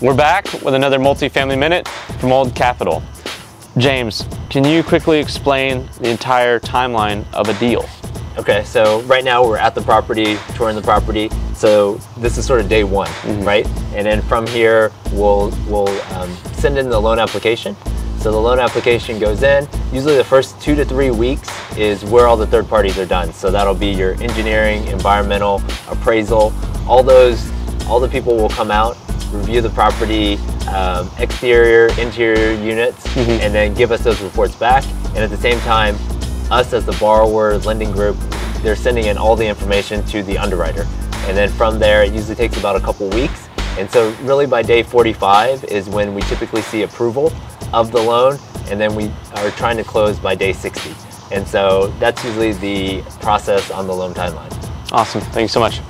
We're back with another multifamily minute from Old Capital. James, can you quickly explain the entire timeline of a deal? Okay, so right now we're at the property, touring the property. So this is sort of day one, mm-hmm. right? And then from here, we'll we'll um, send in the loan application. So the loan application goes in. Usually the first two to three weeks is where all the third parties are done. So that'll be your engineering, environmental, appraisal. All those, all the people will come out, review the property, um, exterior, interior units, mm-hmm. and then give us those reports back. And at the same time, us as the borrower, lending group, they're sending in all the information to the underwriter. And then from there, it usually takes about a couple weeks. And so really by day 45 is when we typically see approval of the loan, and then we are trying to close by day 60. And so that's usually the process on the loan timeline. Awesome, thank you so much.